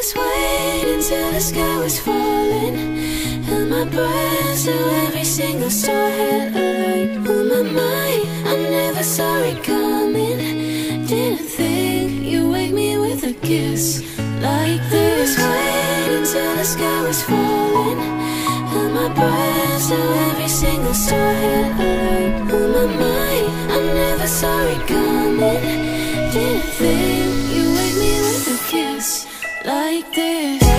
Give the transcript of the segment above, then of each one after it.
was waiting till the sky was falling. Held my breath till every single star had a light. On my mind, I never saw it coming. Didn't think you'd wake me with a kiss like this. I was waiting till the sky was falling. Held my breath till every single star had a light. On my mind, I never saw it coming. Didn't think like this.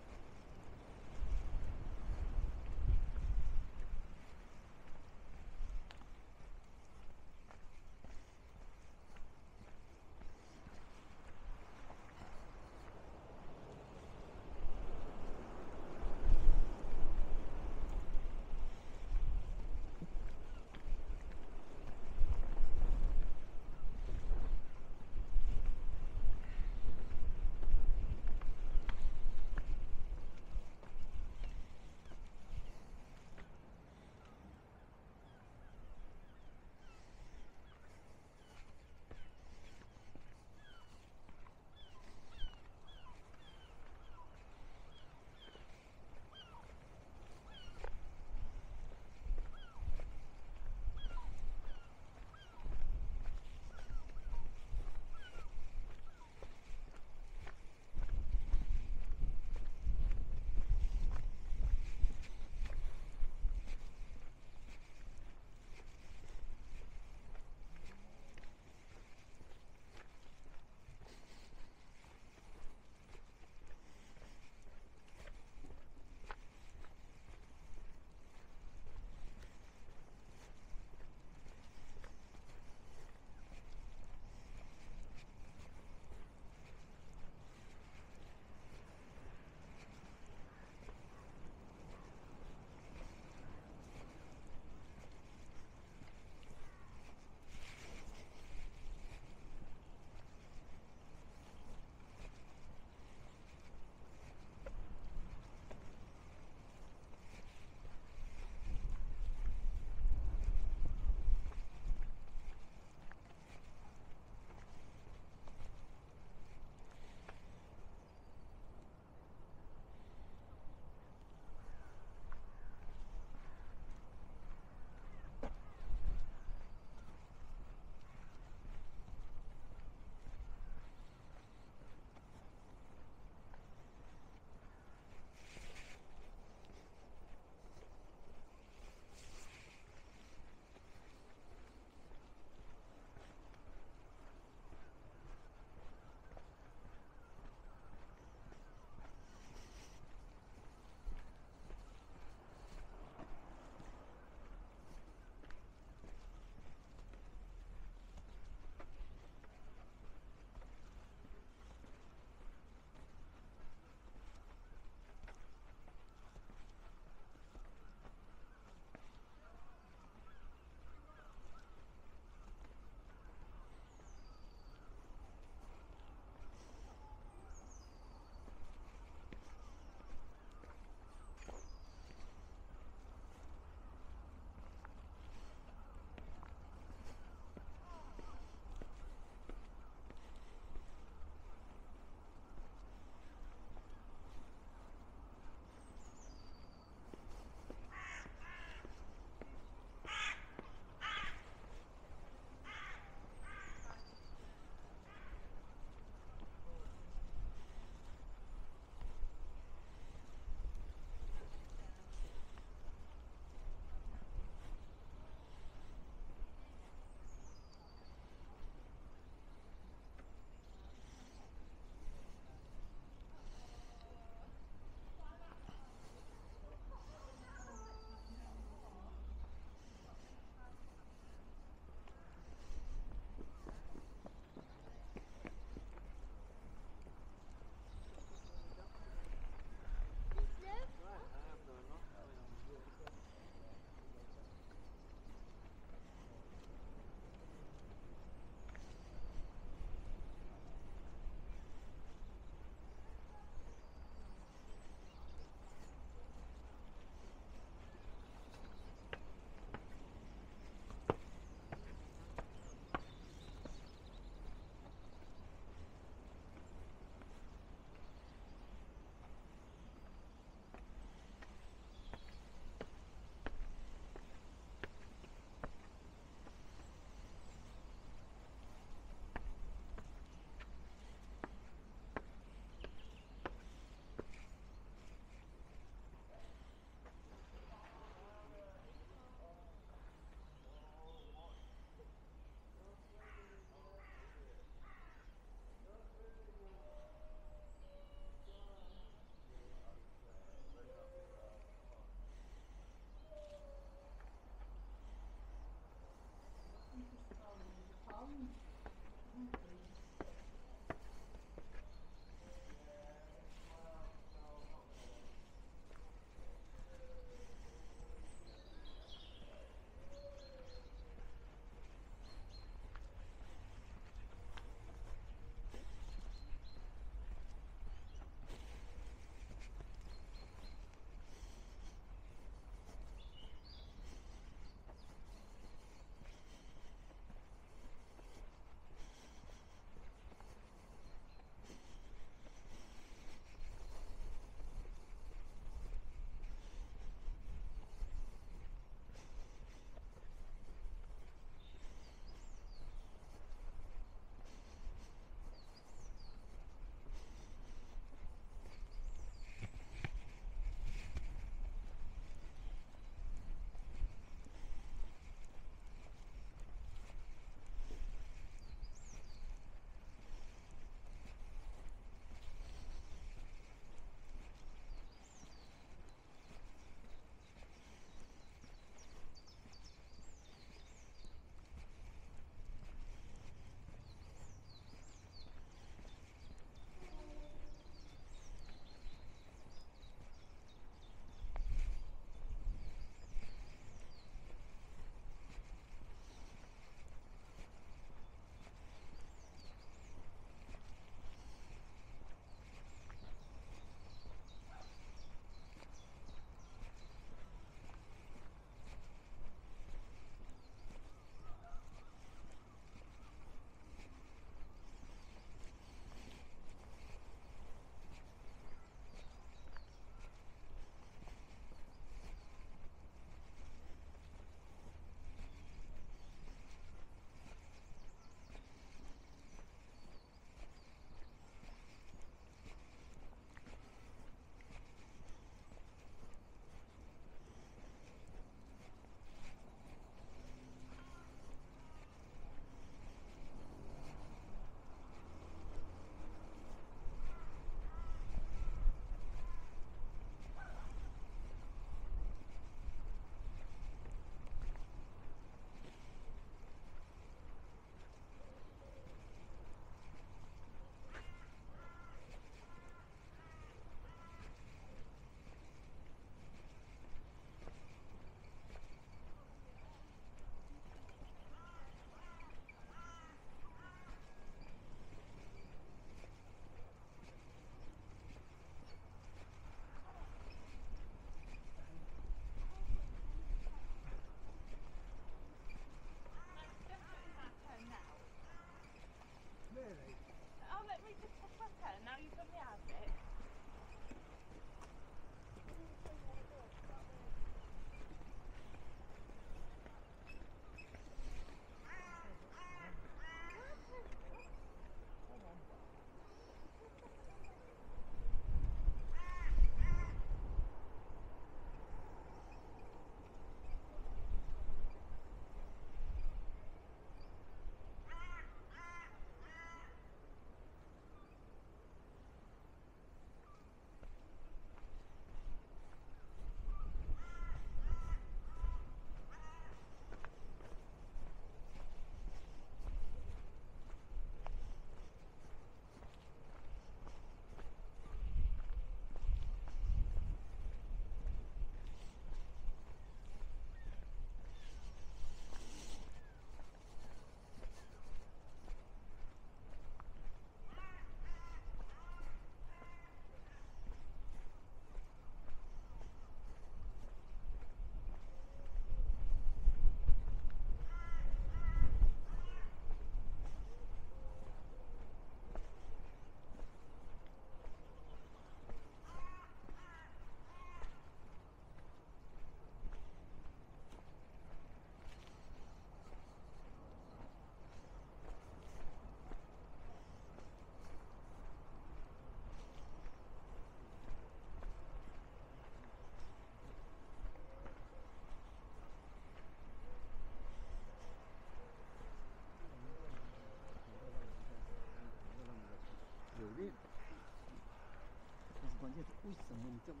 为什么你这么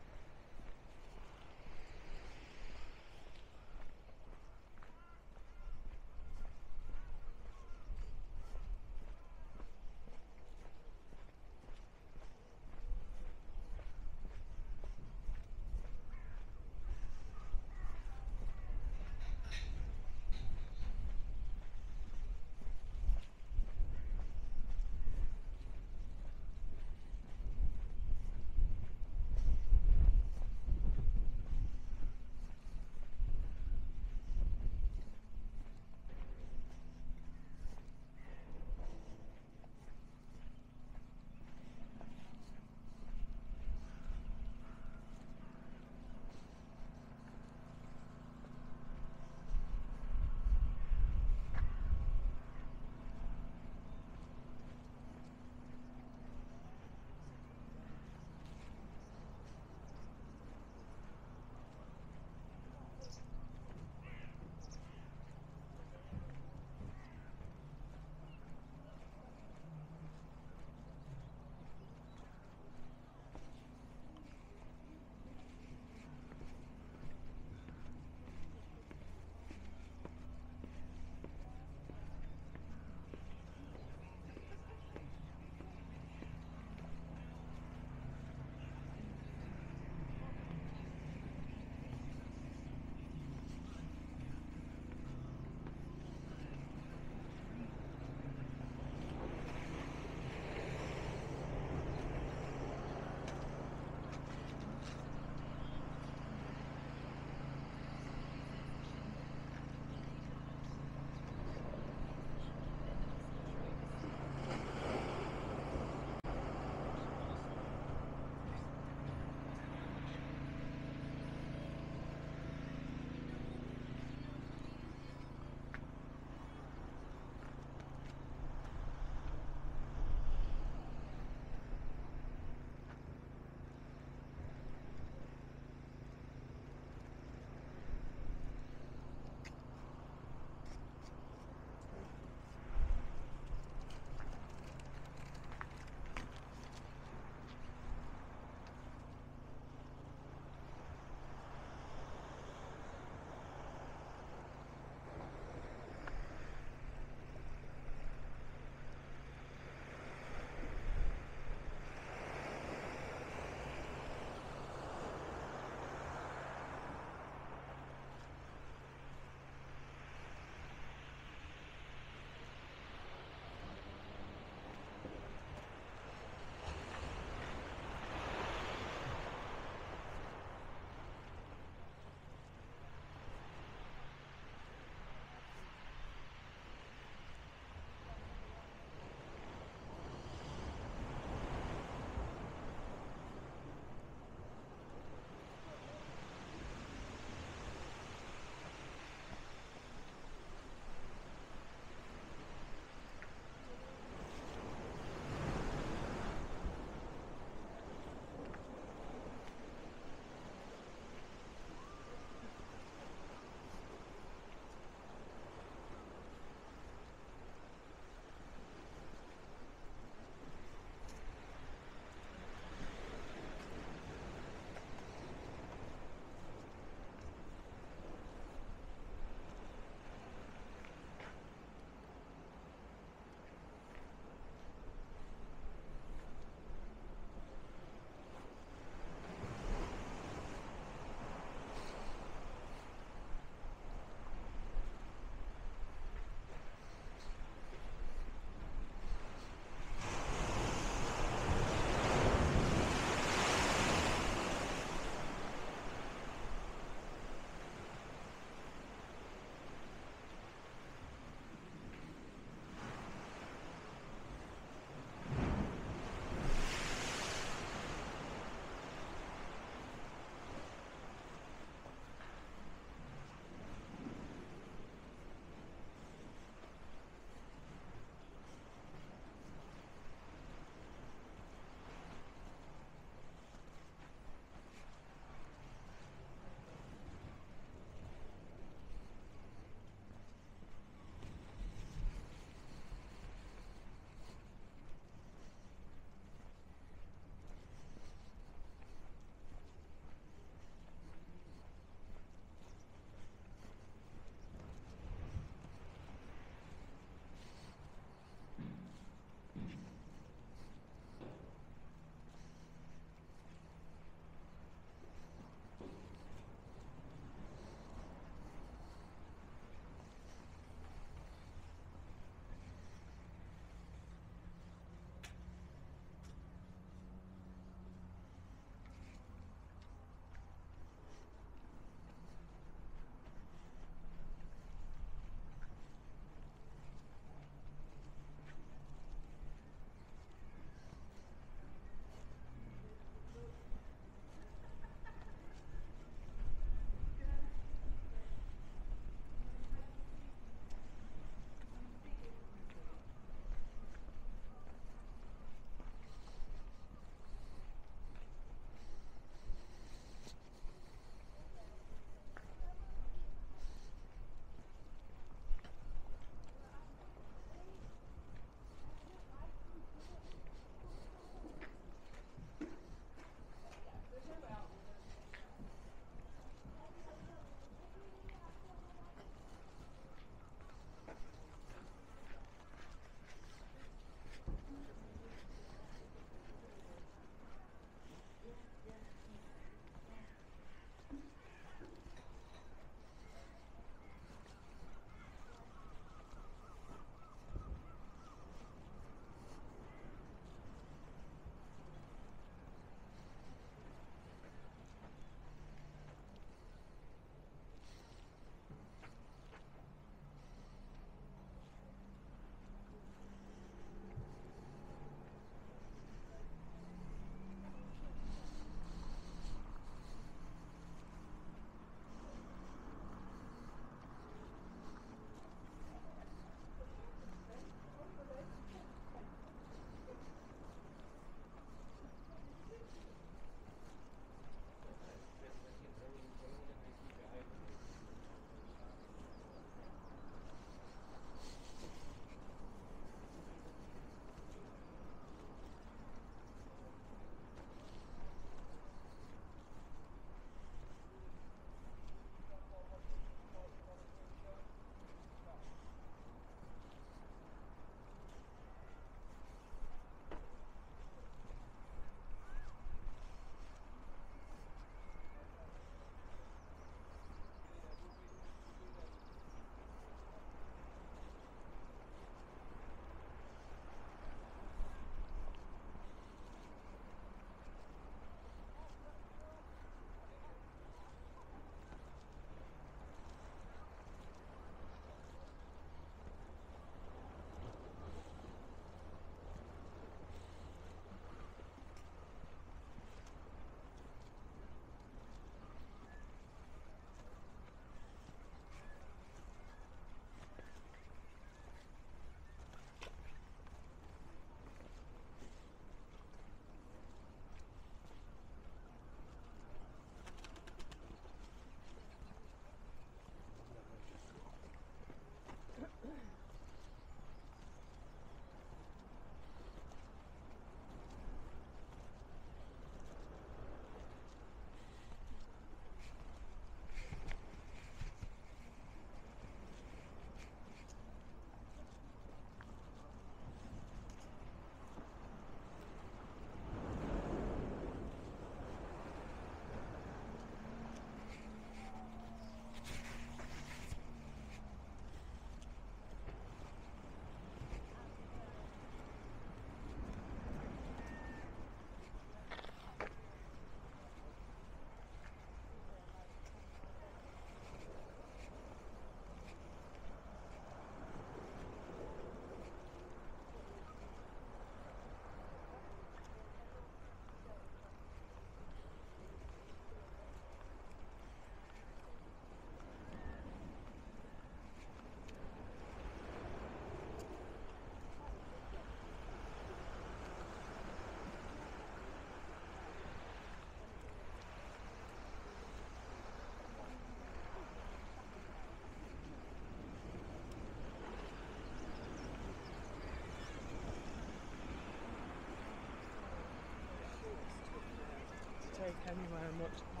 much.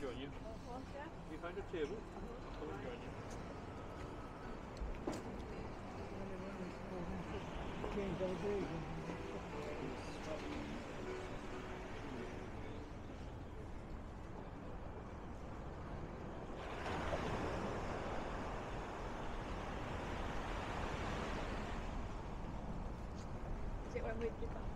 you. Behind the table. Is it when we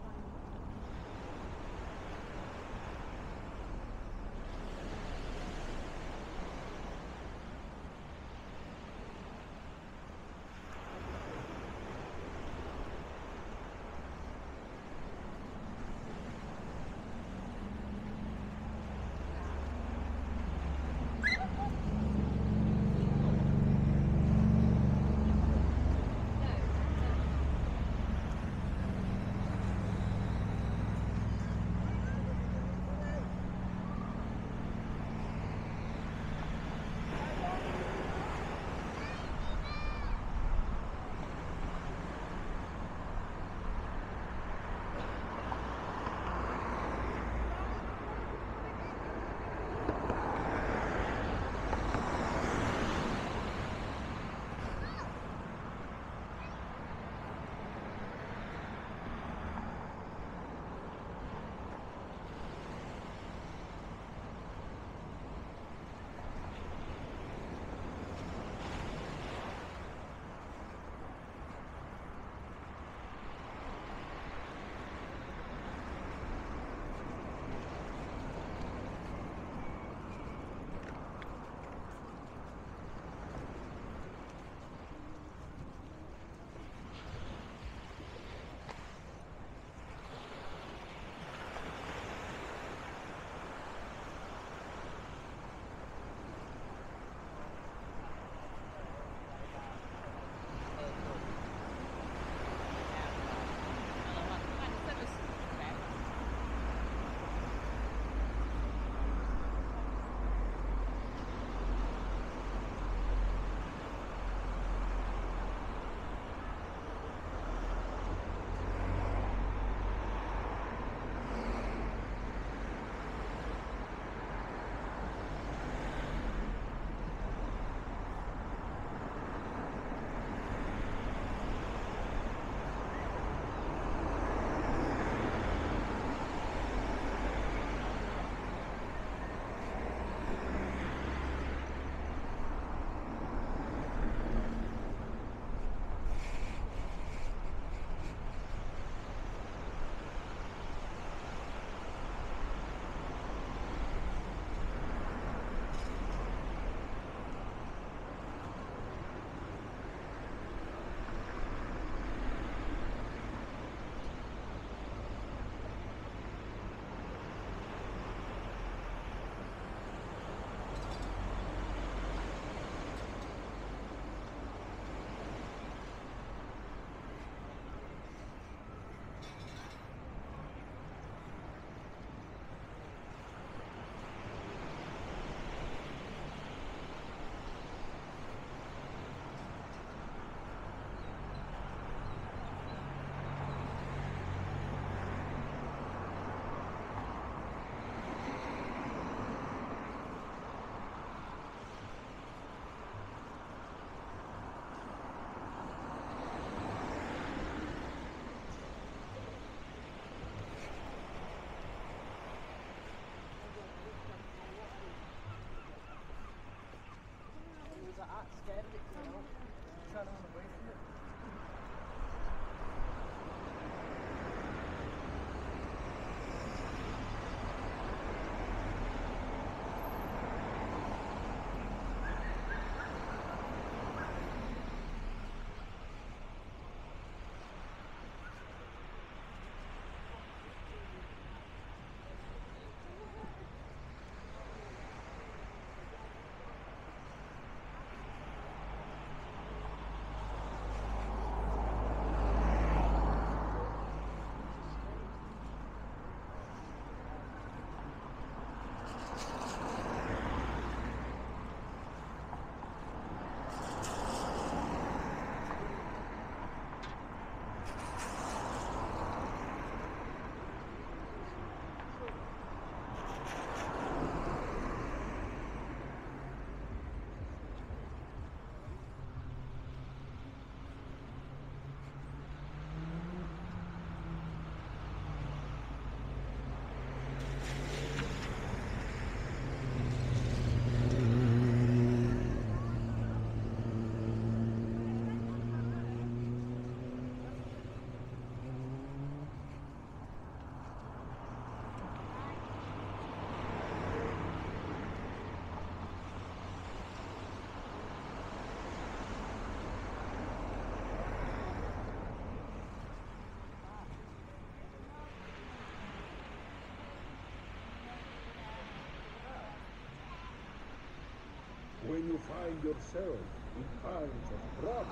when you find yourself in times of trouble,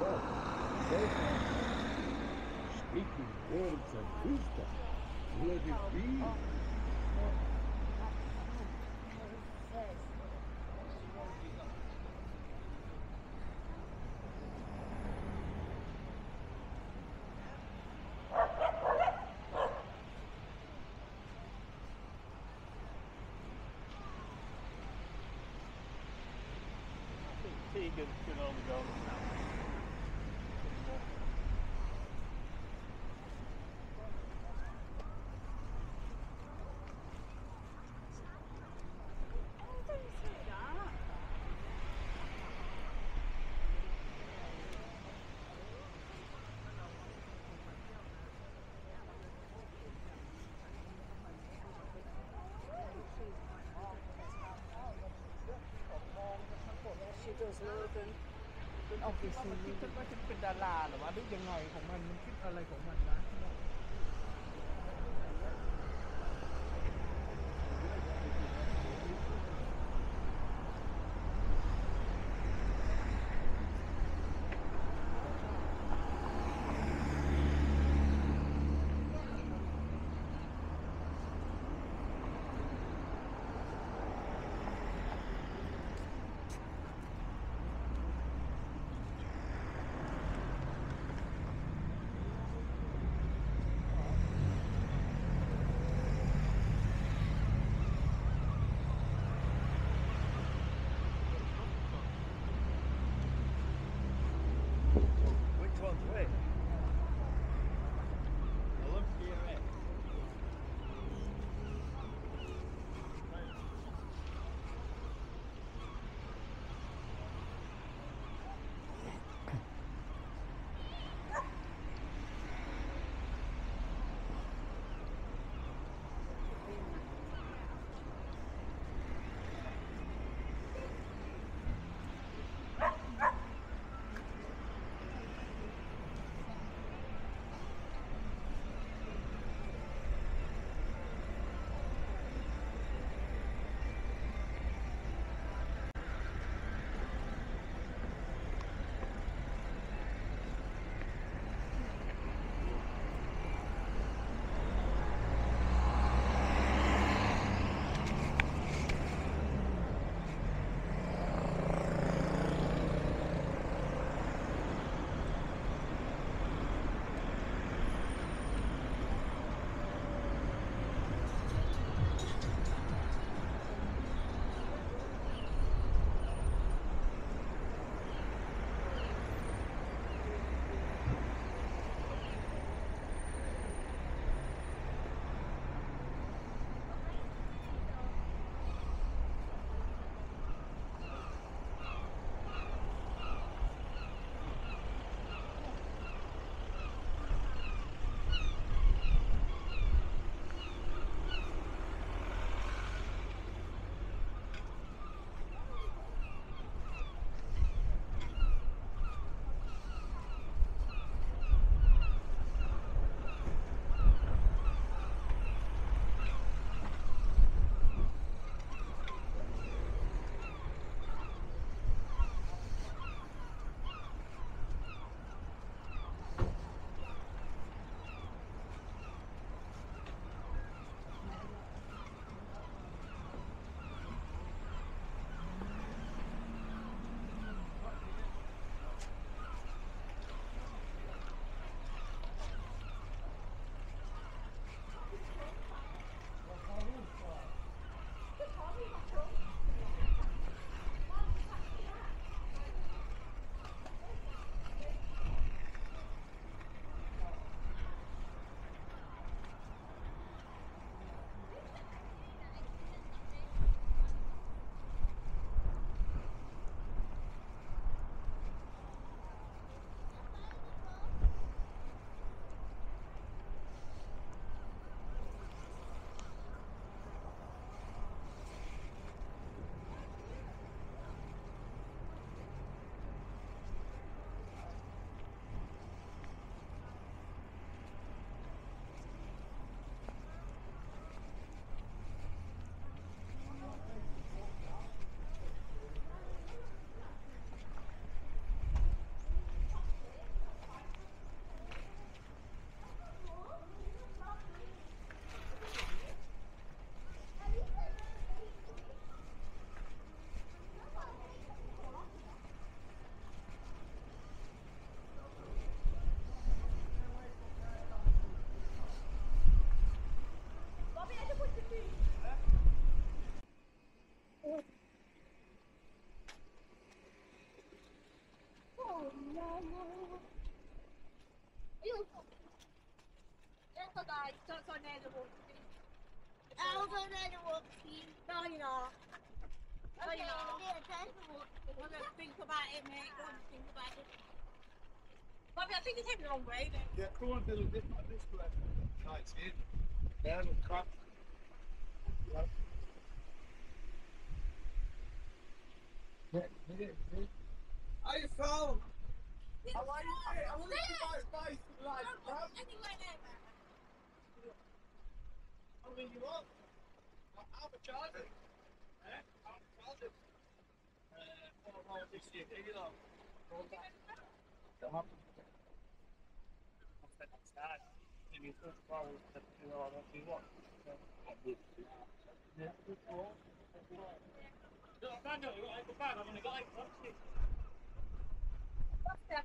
wrath, sadness, speaking words of wisdom, let it be. She does Logan. Obviously, คิดว่าจะเป็นดาราหรือว่าหรือยังไงของมันมันคิดอะไรของมันนะ Wait. You're not. yeah, about think about it, mate? On, think about it. Bobby, I think you the wrong way on, this. Nice, in. Down. Yep. Yeah, yeah, yeah. Hey, Phil! How are you, mate? I want to see my face like that. Anyway, there, man. Many you much charge it? Eh? How much charge it? Uh, pound this year, you go. Hold that. Come up. Maybe first bar was the you know, I don't see what. Yeah, good call. No, I know, I go back, I'm gonna go like, what's this? What's that,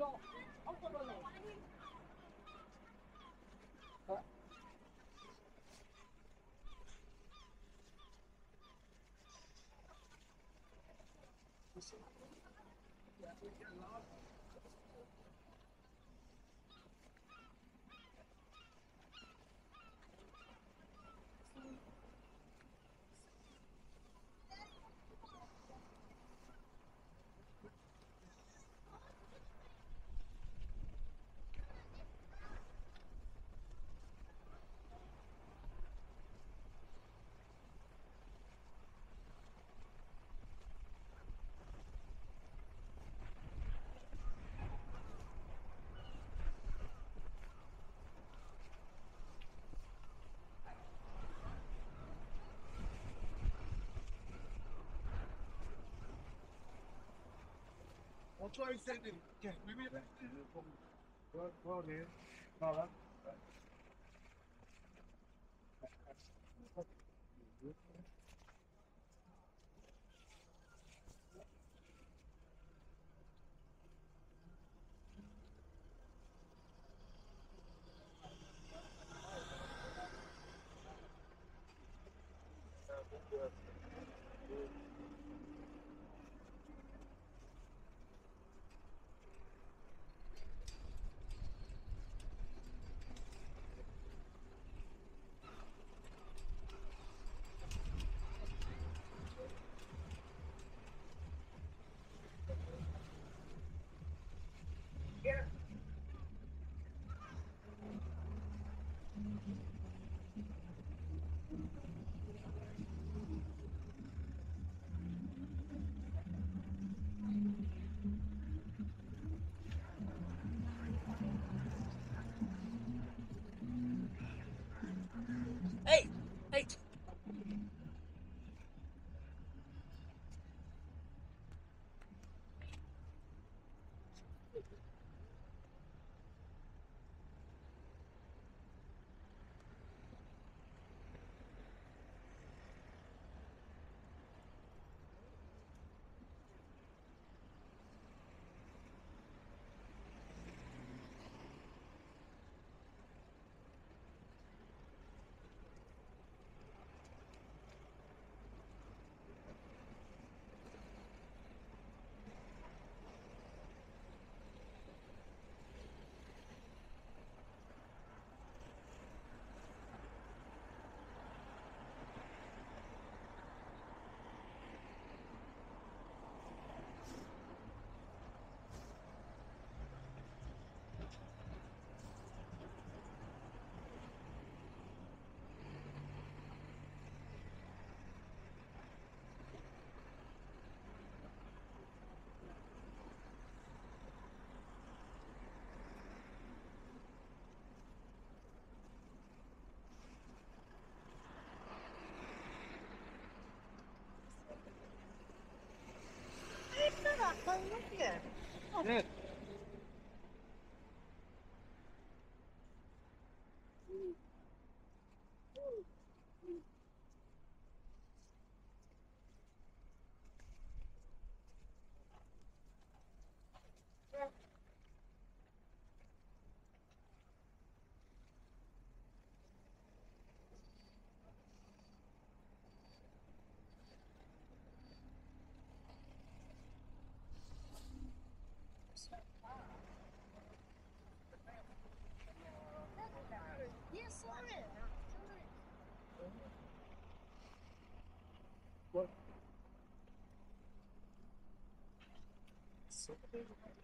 stop. I'll try and send him. Yeah, maybe a bit.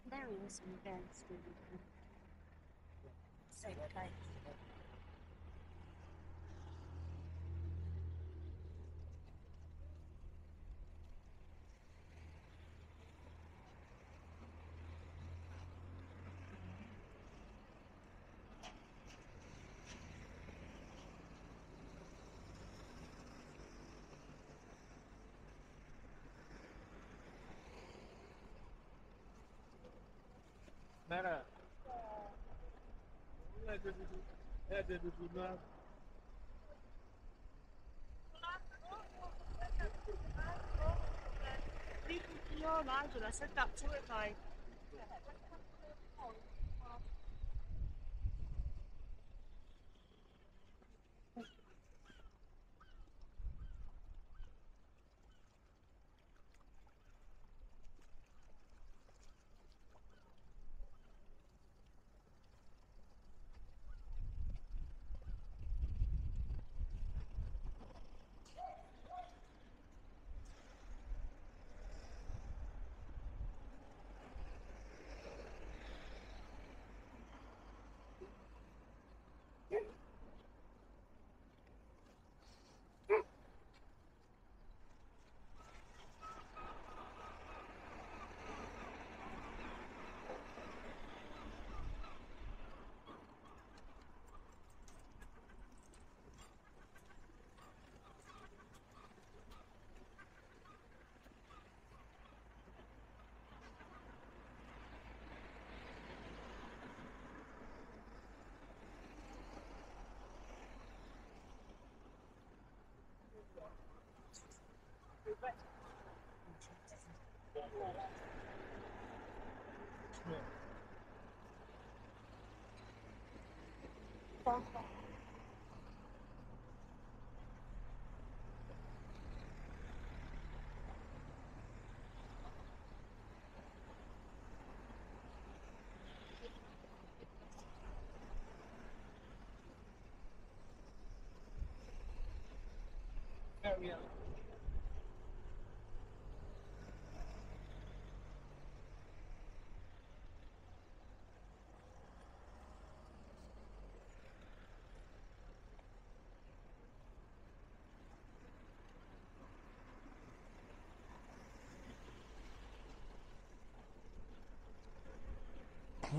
There is we can say like Mera. Ne dedi bu? Ne dedi bunlar? Your Nigel, I said that to it like Carry Yeah,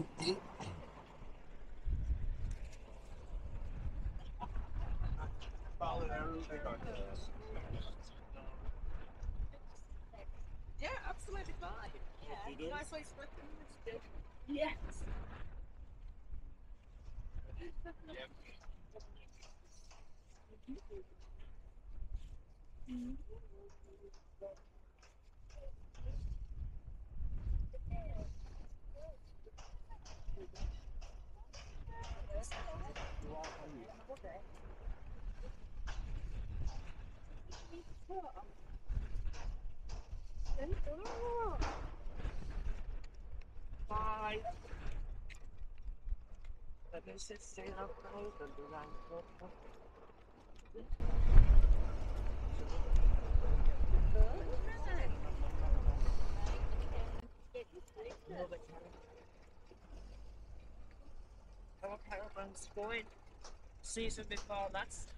absolutely fine. Yeah, nice way to split them. Yes. Mm-hmm. Bye. Let me sit straight up and do that. Our caravan's going season before last.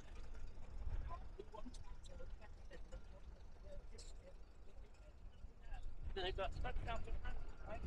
They got stuck out the right?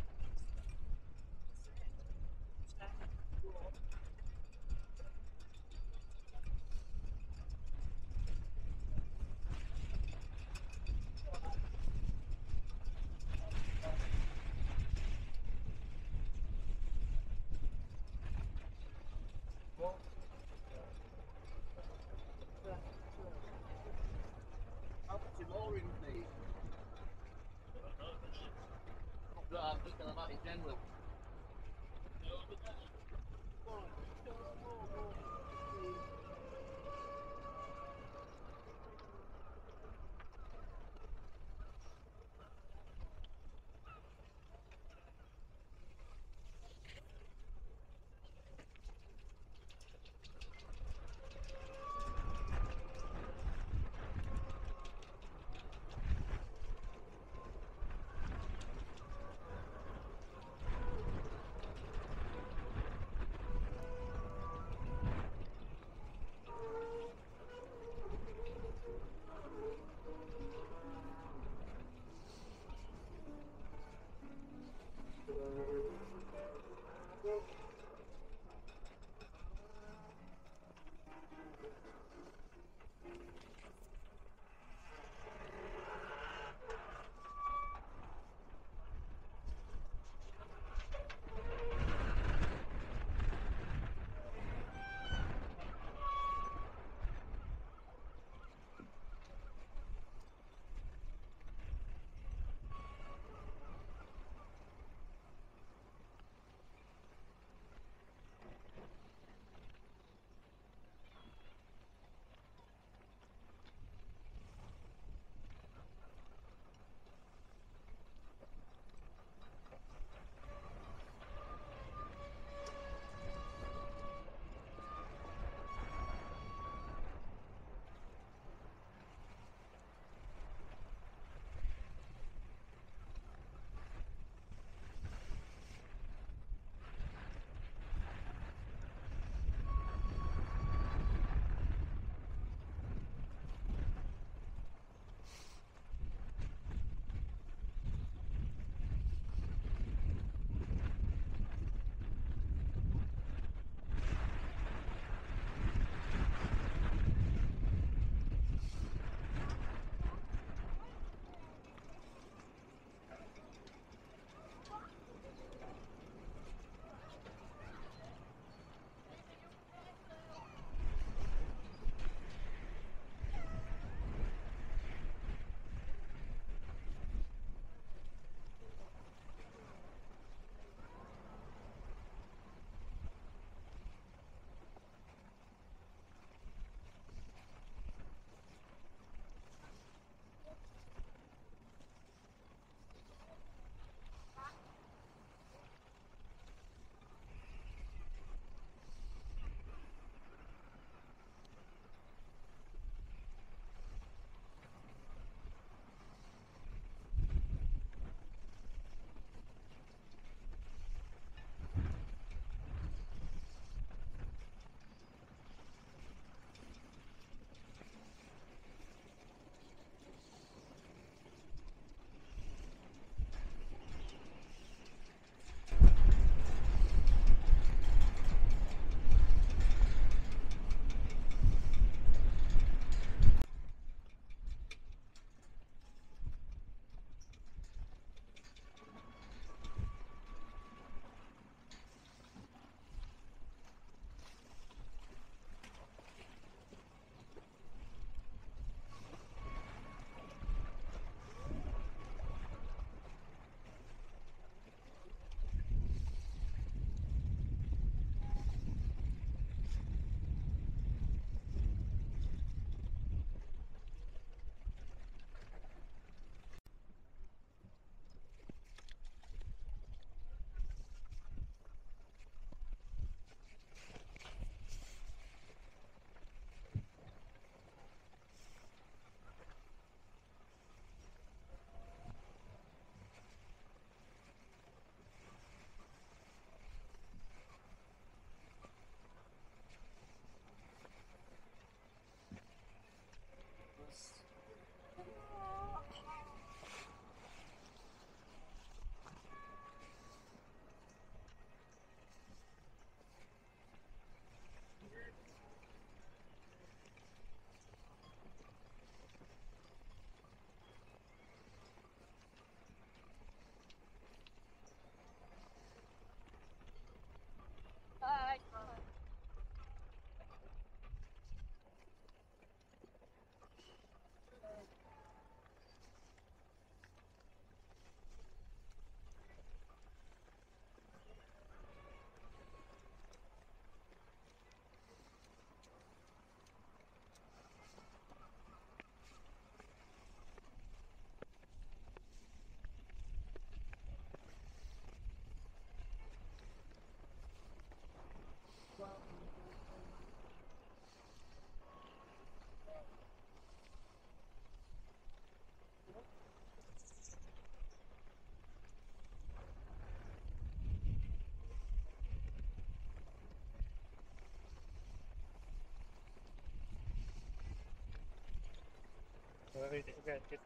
Just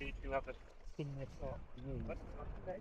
need to have a. But, okay.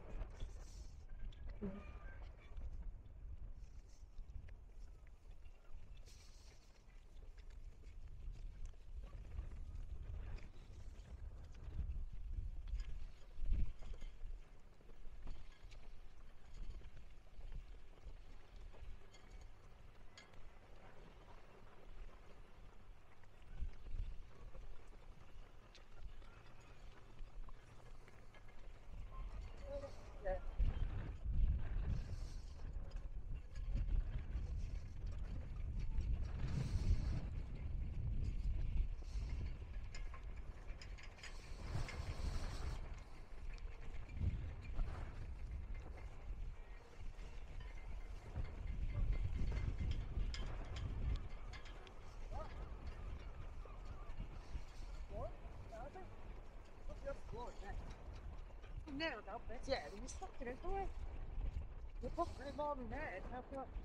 No, no, that's yeah, in it away. You're probably more than that. How come?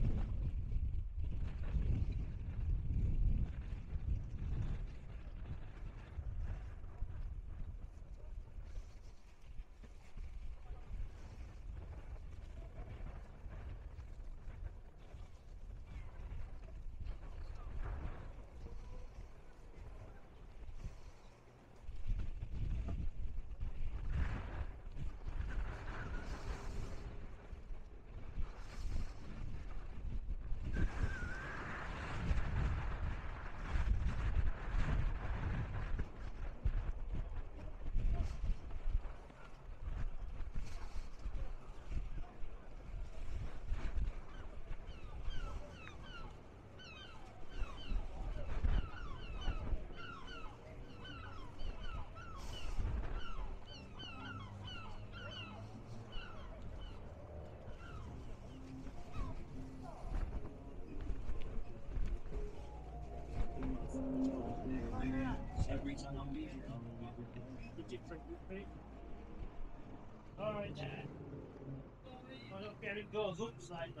Every time I'm leaving, the different be. Alright. Well, there it goes up slightly.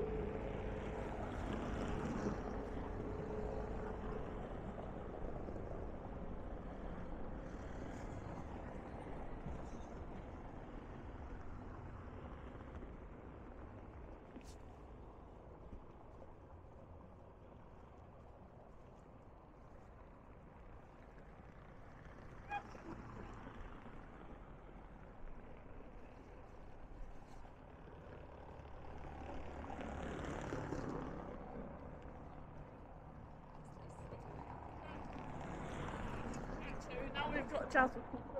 So now we've got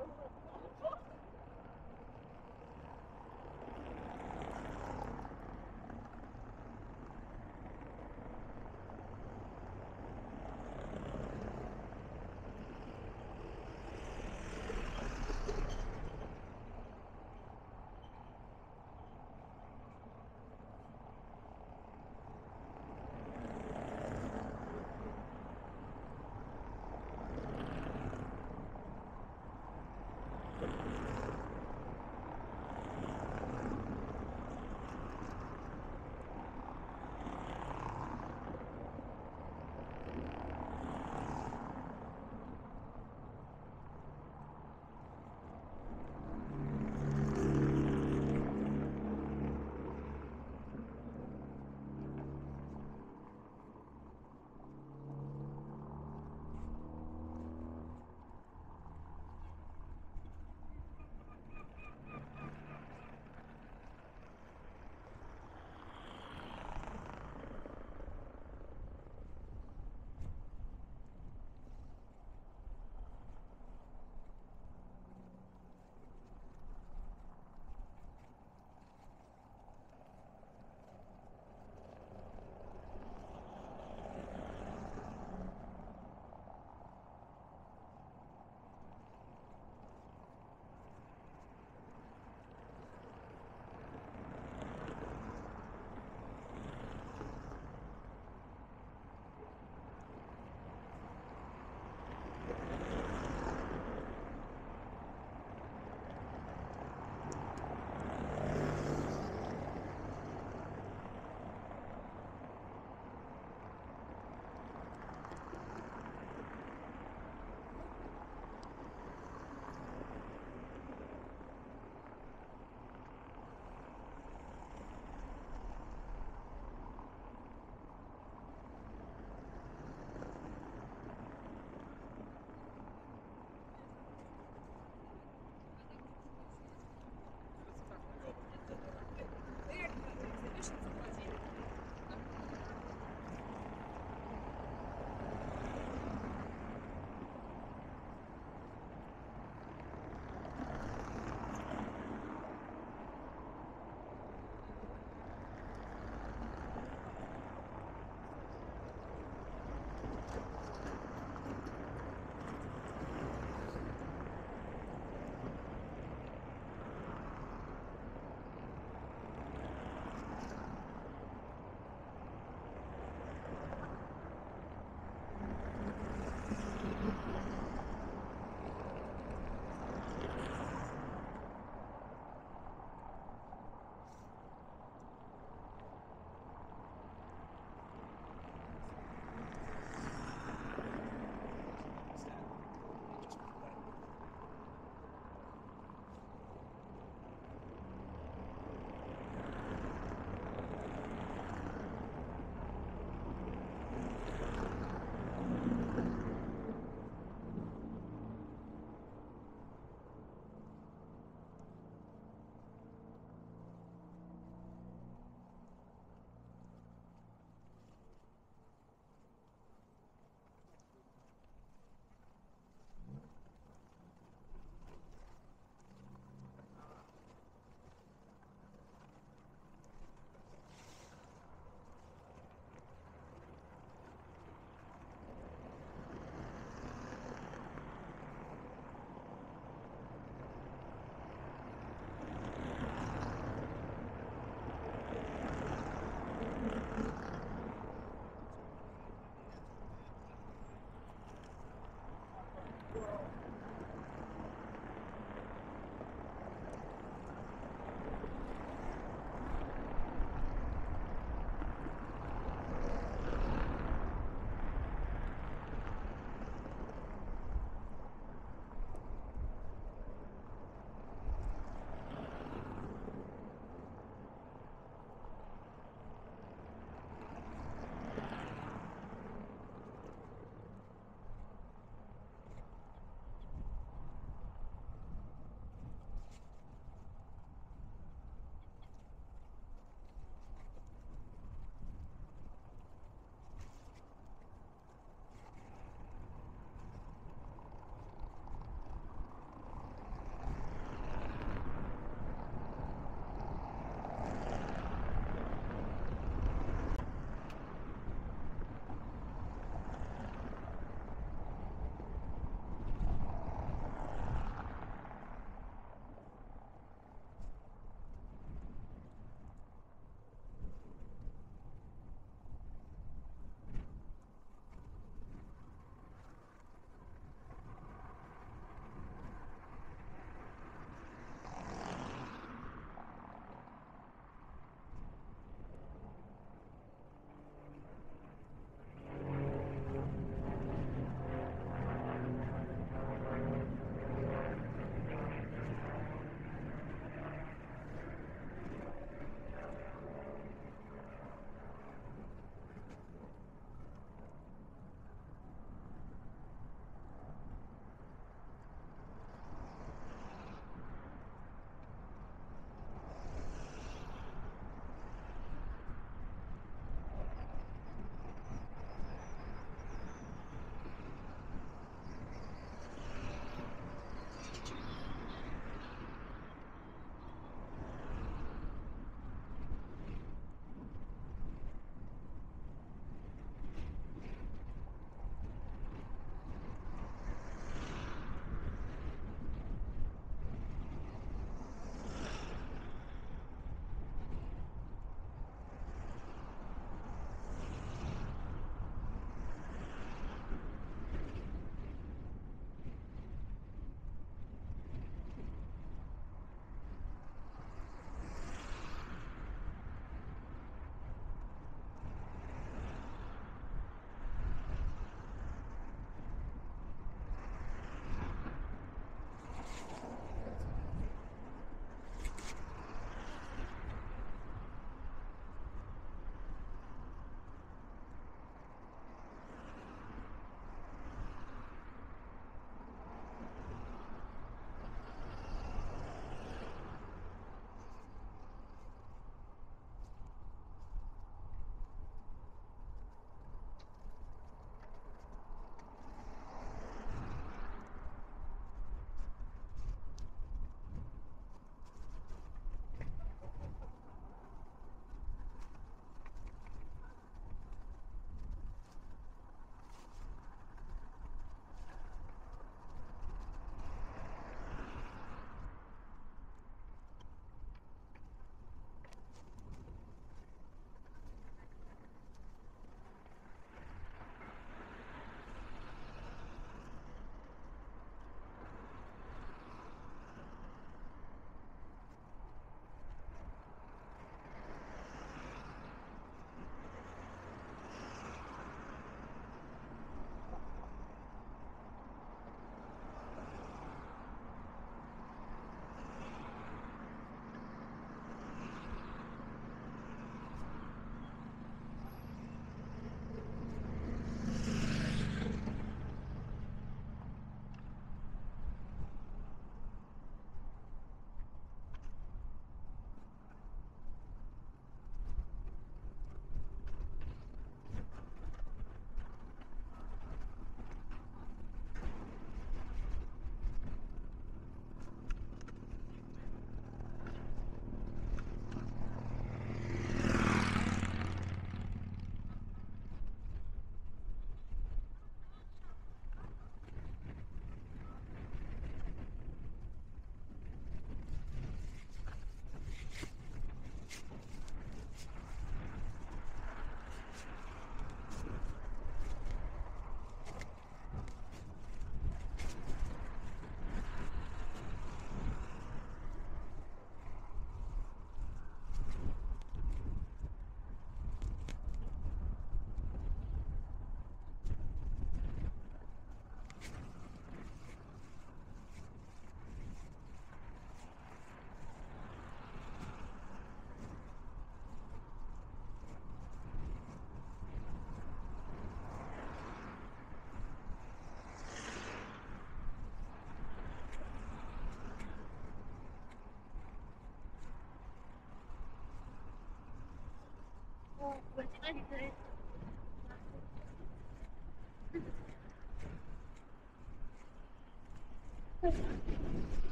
我我觉得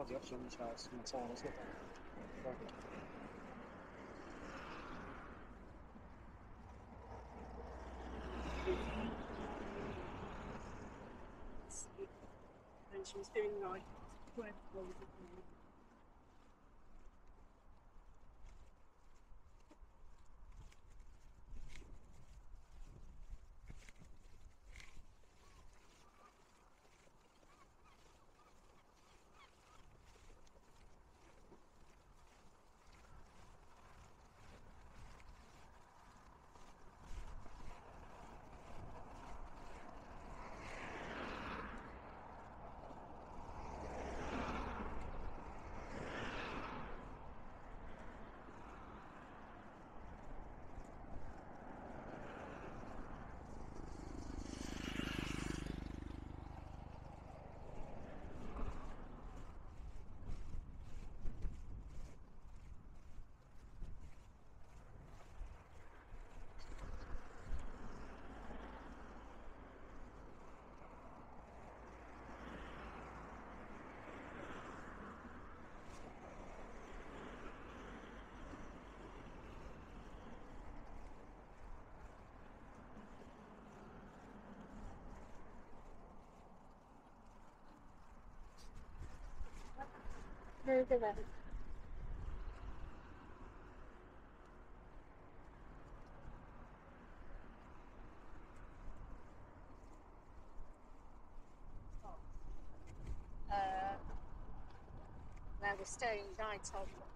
quasi abständig als ein Zaun. Das wird dann. Doing like 12 Now we're staying night on.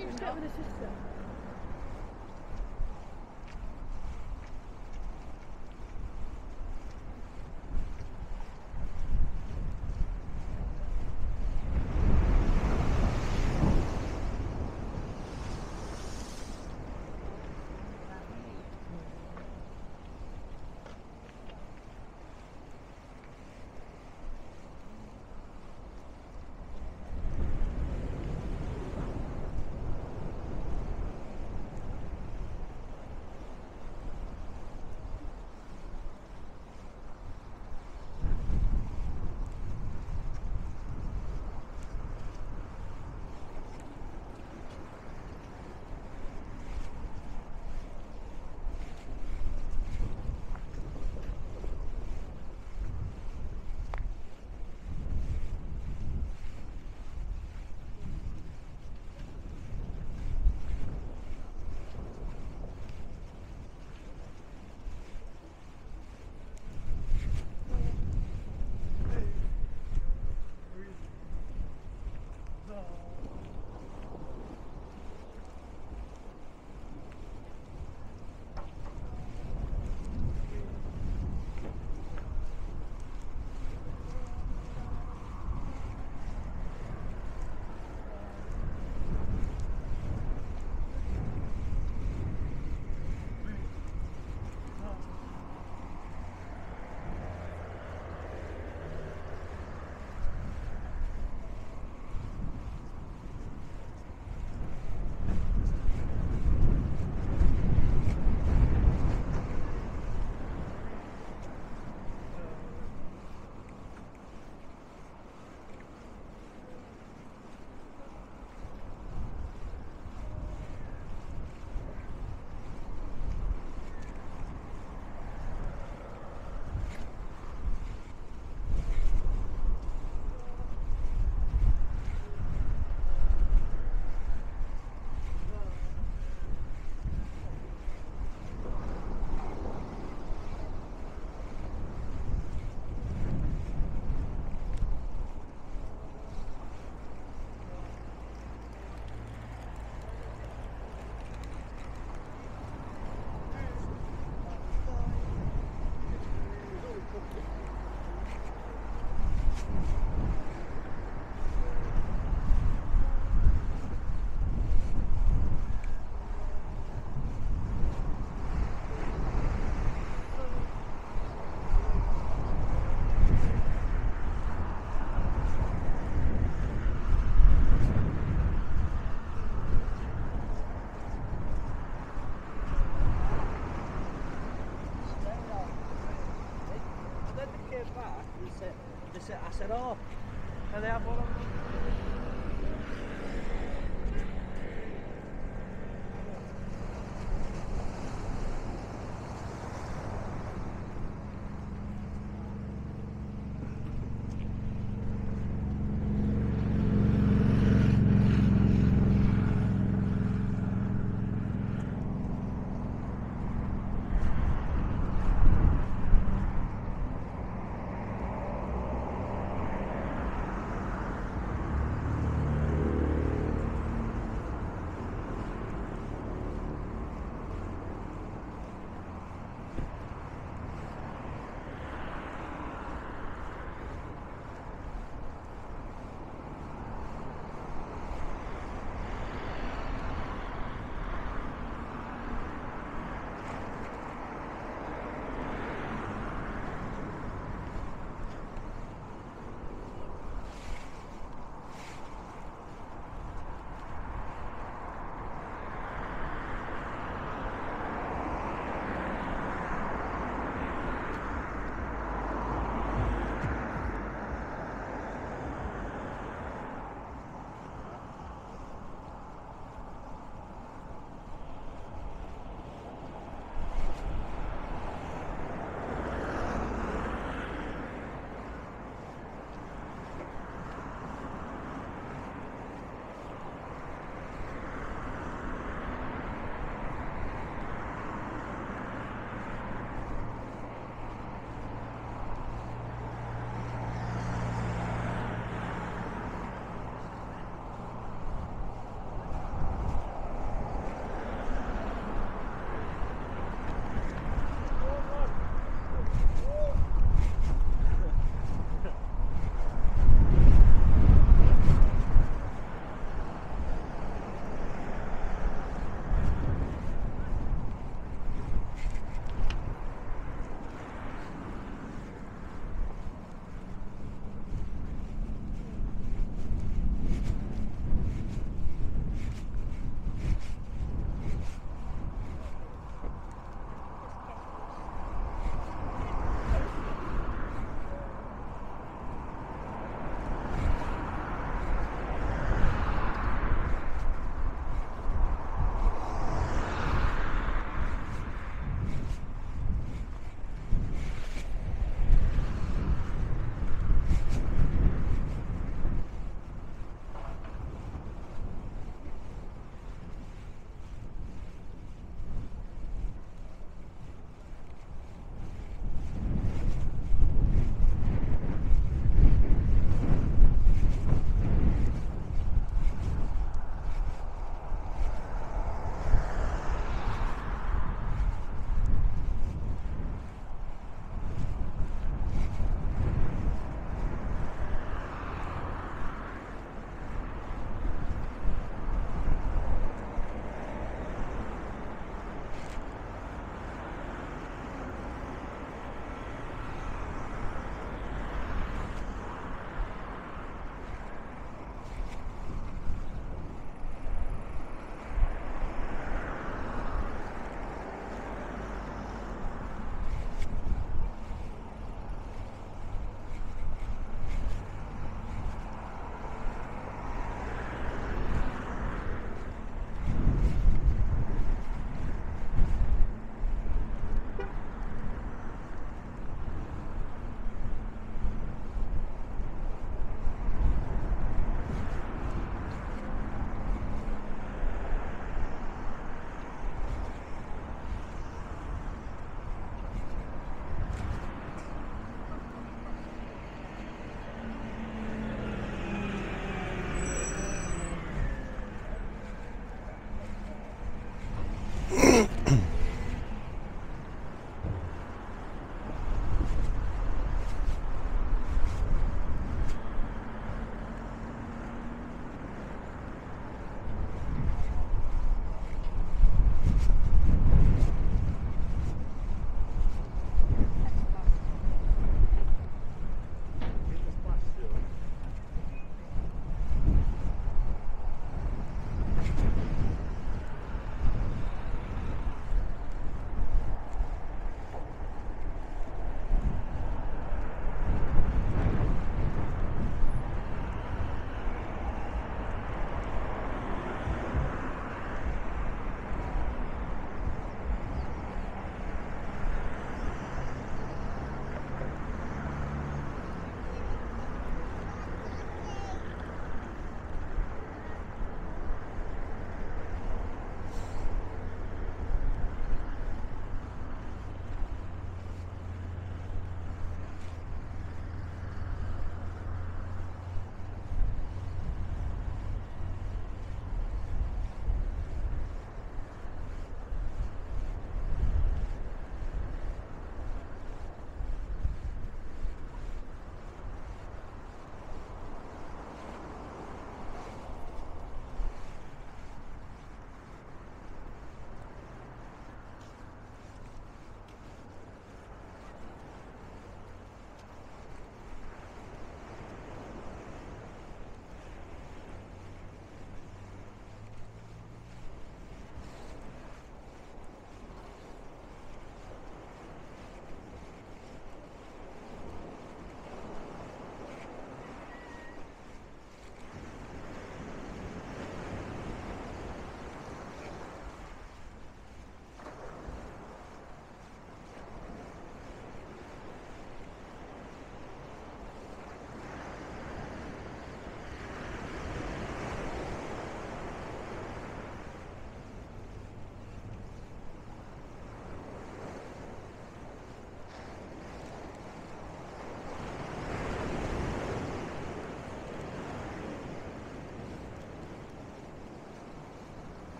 And then I said, oh,